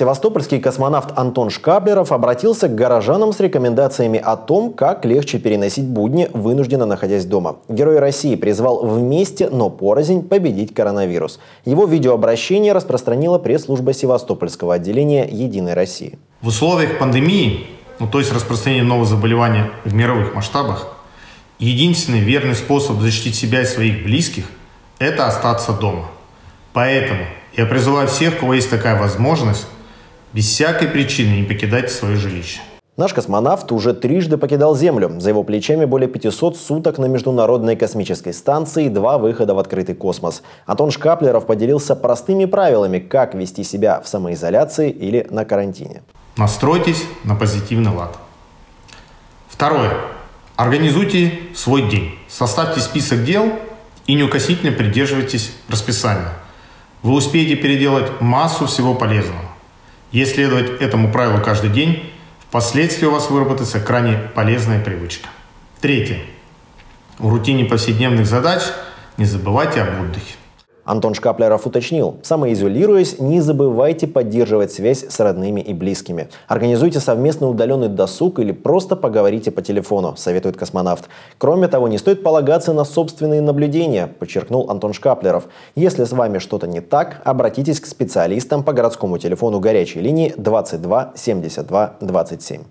Севастопольский космонавт Антон Шкаблеров обратился к горожанам с рекомендациями о том, как легче переносить будни, вынужденно находясь дома. Герой России призвал вместе, но порознь победить коронавирус. Его видеообращение распространила пресс-служба Севастопольского отделения «Единой России». В условиях пандемии, ну, то есть распространения нового заболевания в мировых масштабах, единственный верный способ защитить себя и своих близких – это остаться дома. Поэтому я призываю всех, у кого есть такая возможность, без всякой причины не покидайте свое жилище. Наш космонавт уже трижды покидал Землю. За его плечами более 500 суток на Международной космической станции и два выхода в открытый космос. Антон Шкаплеров поделился простыми правилами, как вести себя в самоизоляции или на карантине. Настройтесь на позитивный лад. Второе. Организуйте свой день. Составьте список дел и неукосительно придерживайтесь расписания. Вы успеете переделать массу всего полезного. Если следовать этому правилу каждый день, впоследствии у вас выработается крайне полезная привычка. Третье. В рутине повседневных задач не забывайте об отдыхе. Антон Шкаплеров уточнил, самоизолируясь, не забывайте поддерживать связь с родными и близкими. Организуйте совместный удаленный досуг или просто поговорите по телефону, советует космонавт. Кроме того, не стоит полагаться на собственные наблюдения, подчеркнул Антон Шкаплеров. Если с вами что-то не так, обратитесь к специалистам по городскому телефону горячей линии 22 72 27.